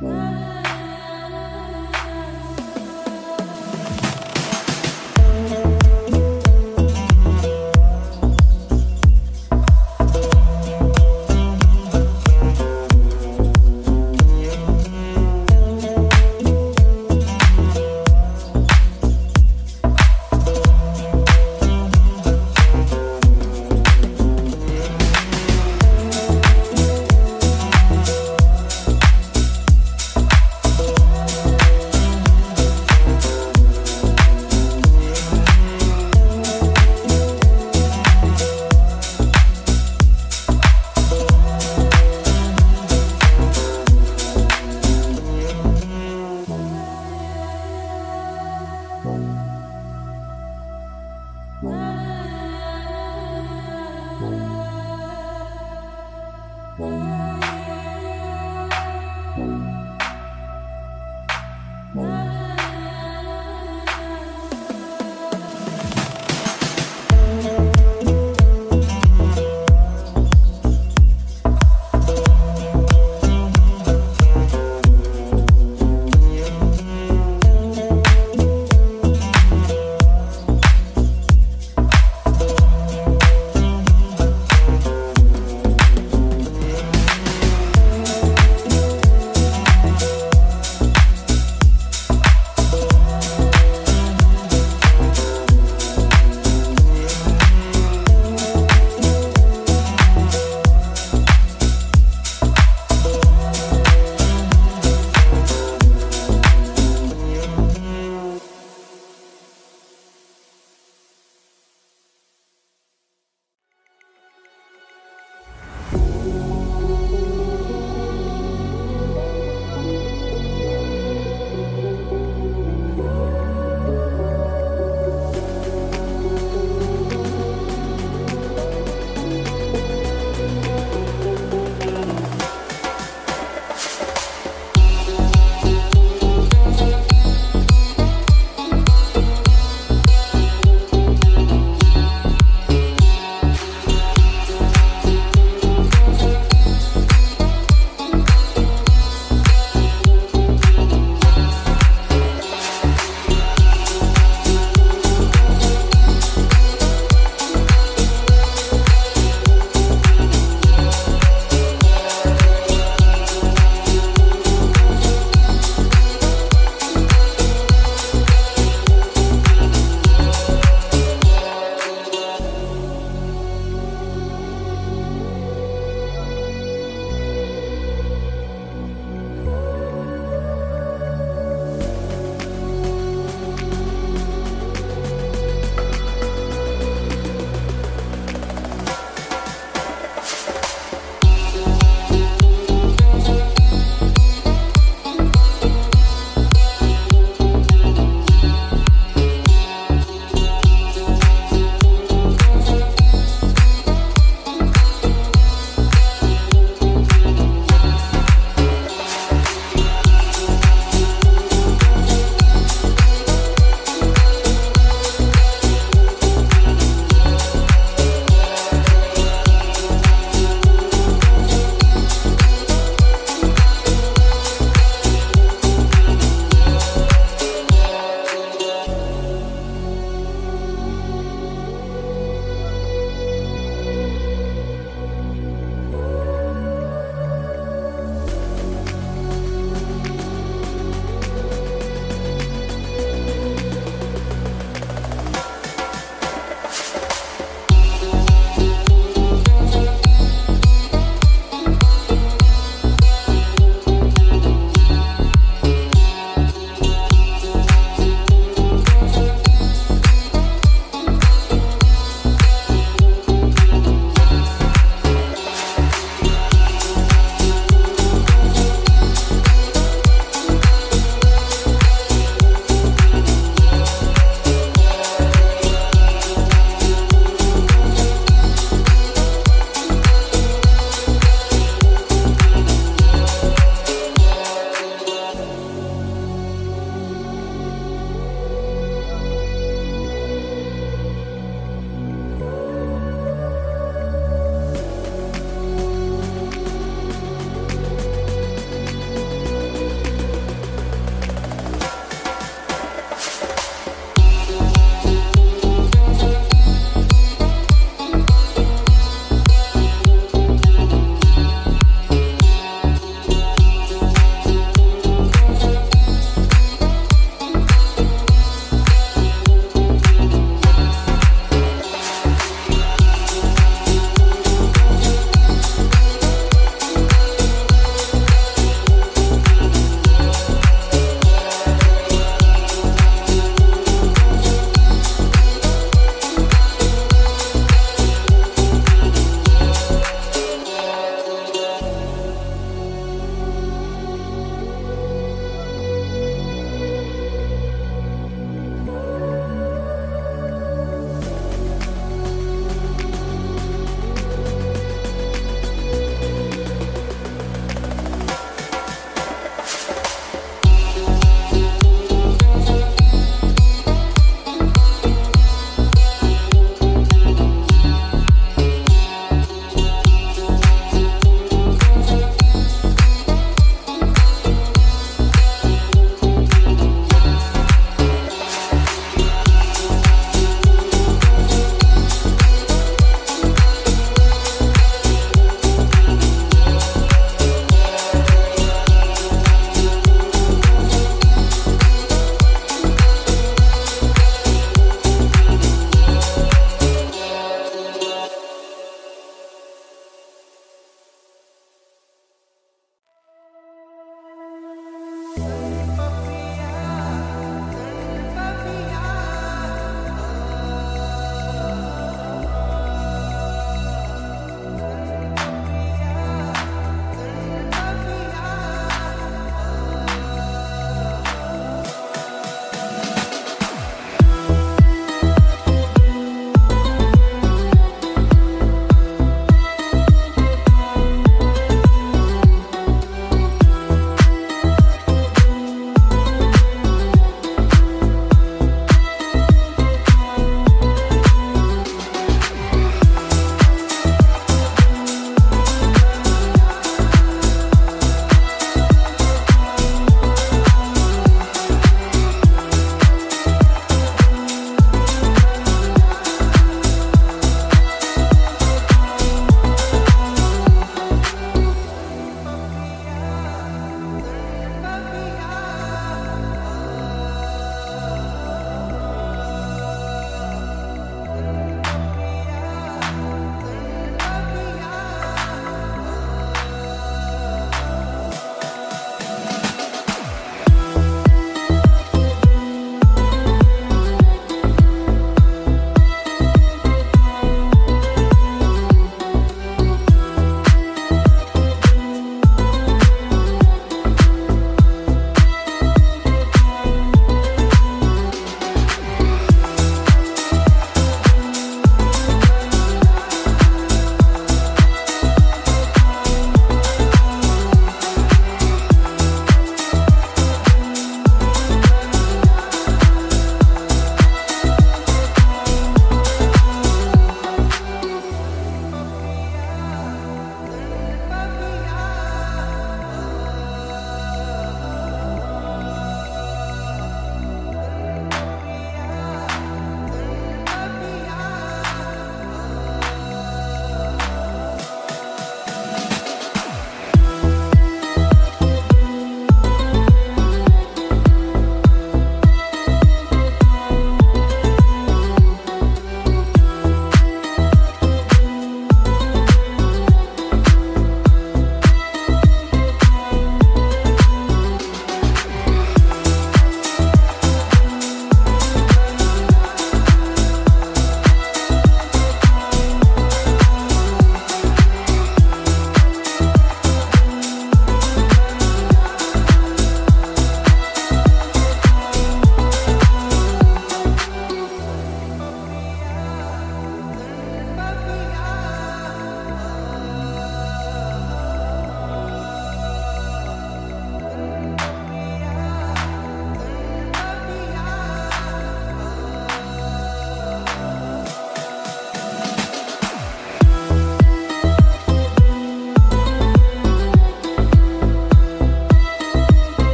嗯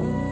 Ooh.